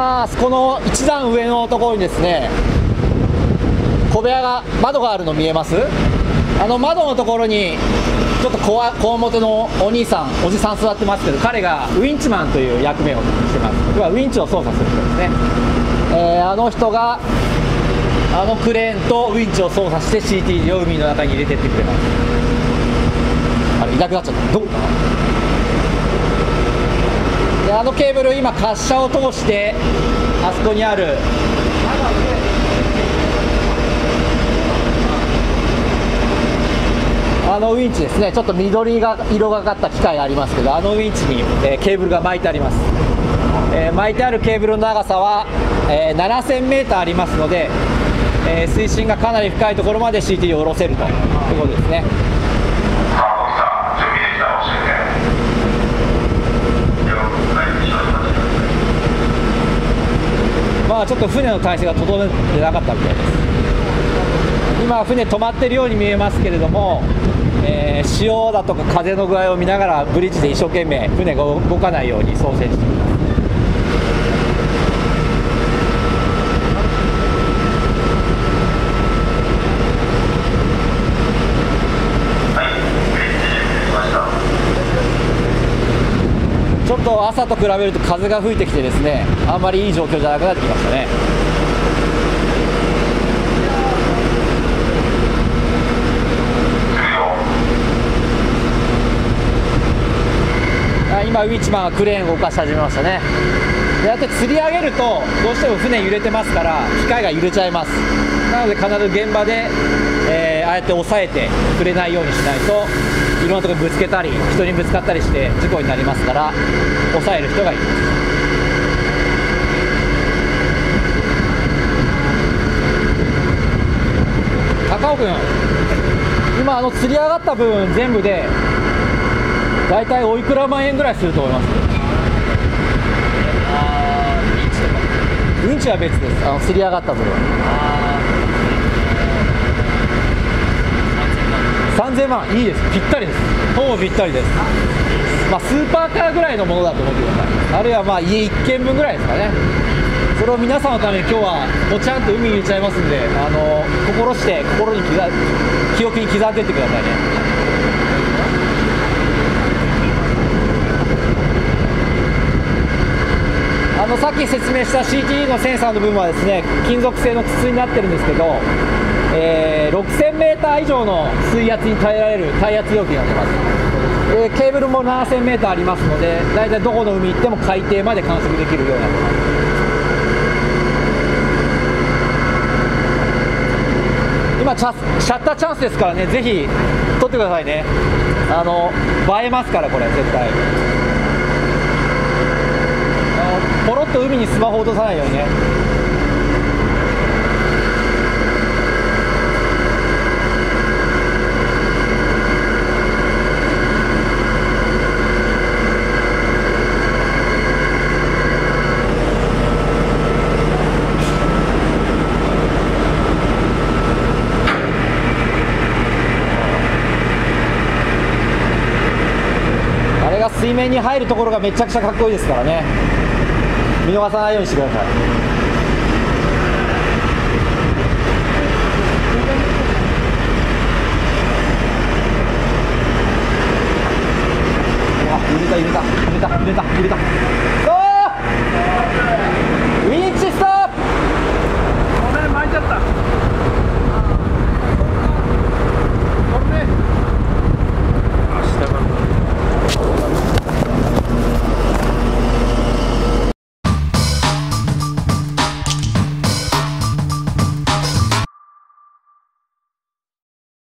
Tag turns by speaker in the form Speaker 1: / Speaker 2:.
Speaker 1: あそこの一段上のところにですね小部屋が窓があるの見えます？あの窓のところにちょっとこわもてのお兄さんおじさん座ってますけど彼がウィンチマンという役目をしてます。要はウィンチを操作する人ですね、えーあの人があのクレーンとウィンチを操作して CT を海の中に入れてってくれます。あれいなくなっちゃった。どこかなであのケーブル今滑車を通してあそこにある。あのウィンチですね。ちょっと緑が色がかった機械がありますけどあのウィンチに、えーケーブルが巻いてあります、えー巻いてあるケーブルの長さは、えー 7000m ありますので、えー水深がかなり深いところまで CT を下ろせるということですね
Speaker 2: さあ、奥さん、準備できたら教えて。了解しま
Speaker 1: は。ちょっと船の体勢が整ってなかったみたいです今船止まってるように見えますけれども、えー潮だとか風の具合を見ながらブリッジで一生懸命船が動かないように操船しています
Speaker 2: はい、ブリッジ準備できました。
Speaker 1: ちょっと朝と比べると風が吹いてきてですねあんまりいい状況じゃなくなってきましたね。あ今ウィッチマンがクレーンを動かし始めましたねでやって釣り上げるとどうしても船揺れてますから機械が揺れちゃいますなので必ず現場で、えーああやって押さえてくれないようにしないといろんなとこぶつけたり人にぶつかったりして事故になりますから押さえる人がいる高尾君今あの釣り上がった分全部で大体おいくら万円ぐらいすると思います？
Speaker 3: あー、リーチとか。
Speaker 1: うんちは別です。あの釣り上がった分は
Speaker 3: あー、3000万。
Speaker 1: 3000万いいです。ぴったりです。ほぼぴったりです。まあスーパーカーぐらいのものだと思ってください。あるいはまあ家1軒分ぐらいですかね。それを皆さんのために今日はポチャンと海に入れちゃいますんであの心して心に刻記憶に刻んでってくださいね。あのさっき説明した CTE のセンサーの部分はですね金属製の筒になってるんですけど、えー 6000m 以上の水圧に耐えられる耐圧容器になってます、えーケーブルも 7000m ありますので大体どこの海行っても海底まで観測できるようになってます。今シャッターチャンスですからねぜひ撮ってくださいね。あの映えますからこれ絶対。ポロッと海にスマホ落とさないようにね。れが水面に入るところがめちゃくちゃかっこいいですからね。見逃さないようにしてください。あ揺れた揺れた揺れた揺れた揺れた。